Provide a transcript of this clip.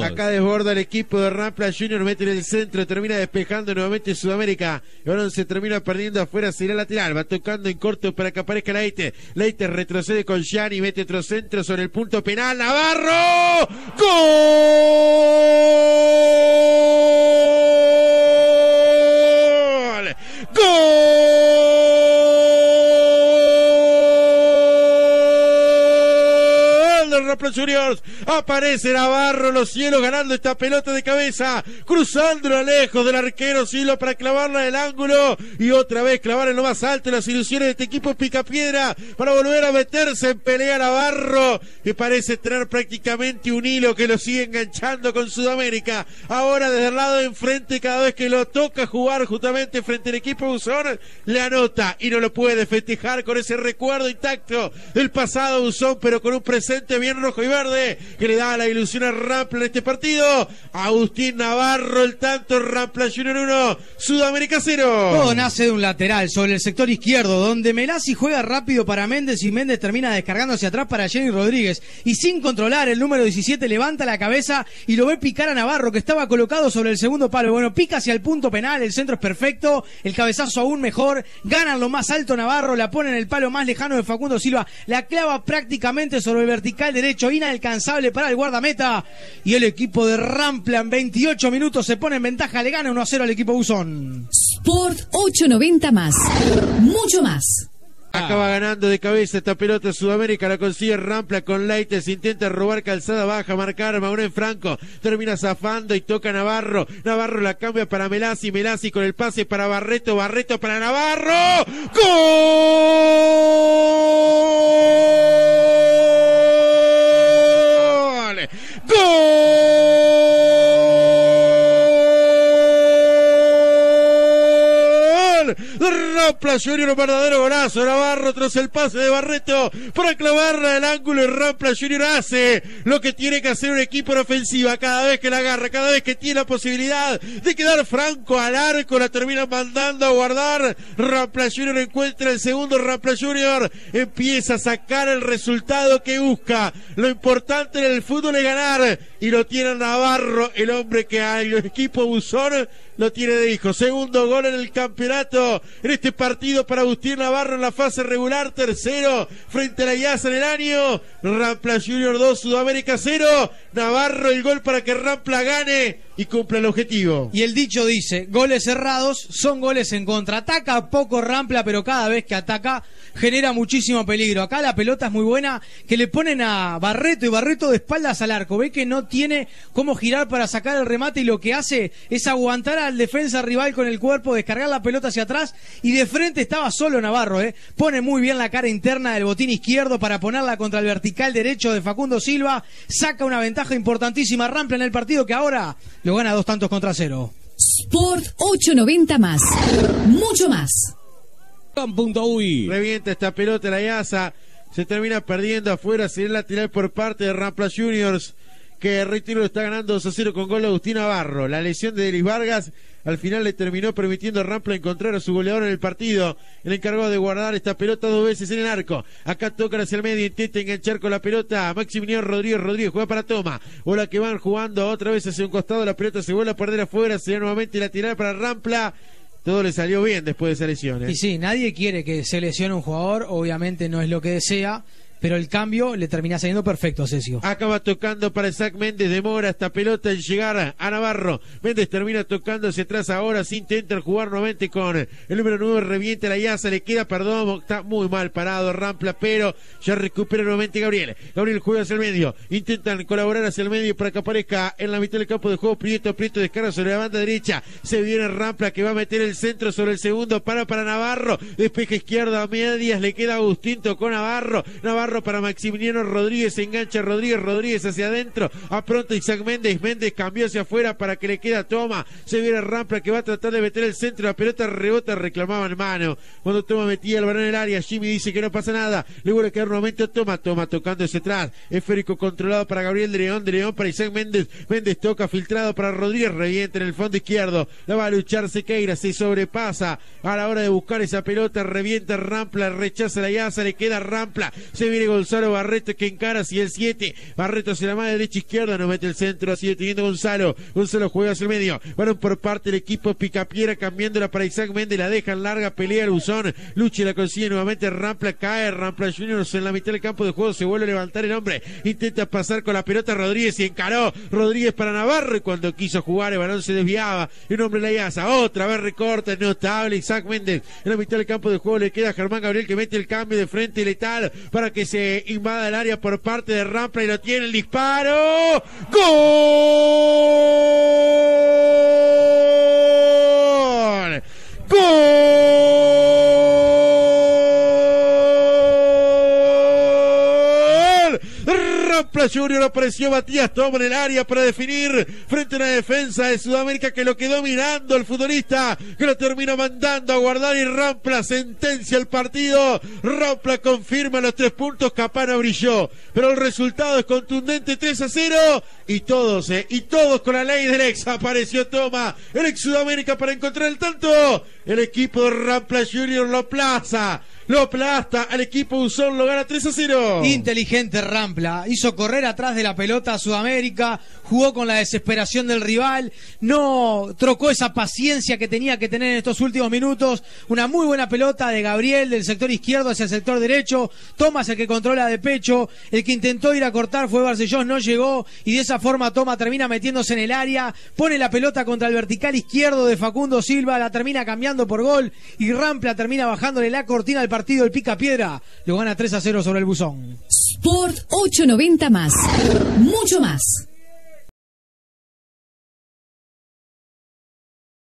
Acá desborda el equipo de Rampla Junior, mete en el centro, termina despejando nuevamente Sudamérica. Ahora se termina perdiendo afuera, será lateral, va tocando en corto para que aparezca Leite. Leite retrocede con Gianni, mete otro centro sobre el punto penal. Navarro, gol, Rampla Juniors. Aparece Navarro, los cielos ganando esta pelota de cabeza, cruzándola lejos del arquero Silo para clavarla del ángulo y otra vez clavar en lo más alto las ilusiones de este equipo Picapiedra para volver a meterse en pelea Navarro, que parece tener prácticamente un hilo que lo sigue enganchando con Sudamérica. Ahora desde el lado de enfrente, cada vez que lo toca jugar justamente frente al equipo Buzón, le anota y no lo puede festejar con ese recuerdo intacto del pasado Buzón, pero con un presente bien rojo y verde que le da la ilusión a Rampla en este partido. Agustín Navarro, el tanto Rampla Junior 1, Sudamérica 0. Todo nace de un lateral sobre el sector izquierdo, donde Melasi juega rápido para Méndez y Méndez termina descargando hacia atrás para Jenny Rodríguez. Y sin controlar, el número 17 levanta la cabeza y lo ve picar a Navarro, que estaba colocado sobre el segundo palo. Bueno, pica hacia el punto penal, el centro es perfecto, el cabezazo aún mejor, ganan lo más alto Navarro, la pone en el palo más lejano de Facundo Silva, la clava prácticamente sobre el vertical derecho, inalcanzable para el guardameta. Y el equipo de Rampla en 28 minutos se pone en ventaja, le gana 1 a 0 al equipo Buzón. Sport 890 más. Mucho más. Acaba ganando de cabeza esta pelota Sudamérica, la consigue Rampla con Leites, intenta robar calzada baja, marcar Maureen Franco, termina zafando y toca Navarro, Navarro la cambia para Melasi, Melasi con el pase para Barreto, Barreto para Navarro, ¡Gol! Junior, un verdadero golazo. Navarro tras el pase de Barreto para clavarla del ángulo. Y Rampla Junior hace lo que tiene que hacer un equipo en ofensiva. Cada vez que la agarra, cada vez que tiene la posibilidad de quedar franco al arco, la termina mandando a guardar. Rampla Junior encuentra el segundo. Rampla Junior empieza a sacar el resultado que busca. Lo importante en el fútbol es ganar. Y lo tiene Navarro, el hombre que al equipo Buzón lo tiene de hijo. Segundo gol en el campeonato en este partido para Agustín Navarro en la fase regular. Tercero frente a la IASA en el año. Rampla Junior 2, Sudamérica 0. Navarro el gol para que Rampla gane y cumpla el objetivo. Y el dicho dice, goles cerrados son goles en contra. Ataca poco Rampla, pero cada vez que ataca genera muchísimo peligro. Acá la pelota es muy buena, que le ponen a Barreto y Barreto de espaldas al arco. Ve que no tiene cómo girar para sacar el remate y lo que hace es aguantar al defensa rival con el cuerpo, descargar la pelota hacia atrás y de frente estaba solo Navarro. ¿eh? Pone muy bien la cara interna del botín izquierdo para ponerla contra el vertical derecho de Facundo Silva. Saca una ventaja importantísima Rampla en el partido que ahora lo gana dos tantos contra cero. Sport 890 más. Mucho más. Uy. Revienta esta pelota la IASA. Se termina perdiendo afuera. Sería el lateral por parte de Rampla Juniors. Que reitero lo está ganando 2 a 0 con gol de Agustín Navarro. La lesión de Delis Vargas al final le terminó permitiendo a Rampla encontrar a su goleador en el partido. El encargado de guardar esta pelota dos veces en el arco. Acá tocan hacia el medio, intenta enganchar con la pelota. Maximiliano Rodríguez Rodríguez juega para Toma. Bola que van jugando otra vez hacia un costado. La pelota se vuelve a perder afuera. Será nuevamente la tirada para Rampla. Todo le salió bien después de esa lesión. Y sí, nadie quiere que se lesione un jugador, obviamente no es lo que desea, pero el cambio le termina saliendo perfecto a Cesio. Acaba tocando para Isaac Méndez, demora esta pelota en llegar a Navarro. Méndez termina tocando hacia atrás ahora, se intenta jugar nuevamente con el número 9, reviente la Yaza, le queda perdón, está muy mal parado Rampla, pero ya recupera nuevamente Gabriel. Gabriel juega hacia el medio, intentan colaborar hacia el medio para que aparezca en la mitad del campo de juego Prieto, Prieto descarga sobre la banda derecha, se viene Rampla que va a meter el centro sobre el segundo, para para Navarro, despeja izquierda a medias, le queda Agustín, tocó Navarro, Navarro para Maximiliano Rodríguez, engancha Rodríguez, Rodríguez hacia adentro, a pronto Isaac Méndez, Méndez cambió hacia afuera para que le queda Toma, se viene Rampla que va a tratar de meter el centro, la pelota rebota, reclamaba en mano, cuando Toma metía el balón en el área, Jimmy dice que no pasa nada, le vuelve a quedar nuevamente a Toma, Toma tocando ese atrás, esférico controlado para Gabriel de León, de León para Isaac Méndez, Méndez toca filtrado para Rodríguez, revienta en el fondo izquierdo, la va a luchar Sequeira, se sobrepasa a la hora de buscar esa pelota, revienta Rampla, rechaza la Yaza, le queda Rampla, se viene Gonzalo Barreto que encara hacia el 7. Barreto hacia la mano derecha izquierda, no mete el centro, sigue teniendo Gonzalo. Gonzalo juega hacia el medio. Bueno, por parte del equipo Picapiera cambiándola para Isaac Méndez, la deja en larga pelea el Buzón. Luche la consigue nuevamente, Rampla cae, Rampla Junior en la mitad del campo de juego, se vuelve a levantar el hombre, intenta pasar con la pelota Rodríguez y encaró Rodríguez para Navarro y cuando quiso jugar el balón se desviaba, el hombre la yaza, otra vez recorta, notable Isaac Méndez en la mitad del campo de juego le queda Germán Gabriel que mete el cambio de frente letal para que se invada el área por parte de Rampla y lo tiene el disparo, gol, Rampla Junior apareció Matías Toma en el área para definir frente a una defensa de Sudamérica que lo quedó mirando el futbolista que lo termina mandando a guardar y Rampla sentencia el partido. Rampla confirma los tres puntos, Capana brilló, pero el resultado es contundente 3 a 0 y todos, eh, y todos con la ley del ex apareció Toma, el ex Sudamérica para encontrar el tanto. El equipo de Rampla Junior lo plaza. Lo aplasta al equipo Usón, lo gana 3 a 0. Inteligente Rampla, hizo correr atrás de la pelota a Sudamérica, jugó con la desesperación del rival, no trocó esa paciencia que tenía que tener en estos últimos minutos. Una muy buena pelota de Gabriel del sector izquierdo hacia el sector derecho. Tomás el que controla de pecho, el que intentó ir a cortar fue Barcellós, no llegó y de esa forma Toma termina metiéndose en el área, pone la pelota contra el vertical izquierdo de Facundo Silva, la termina cambiando por gol y Rampla termina bajándole la cortina al partido, el pica piedra, lo gana 3 a 0 sobre el buzón. Sport 890 más. Mucho más.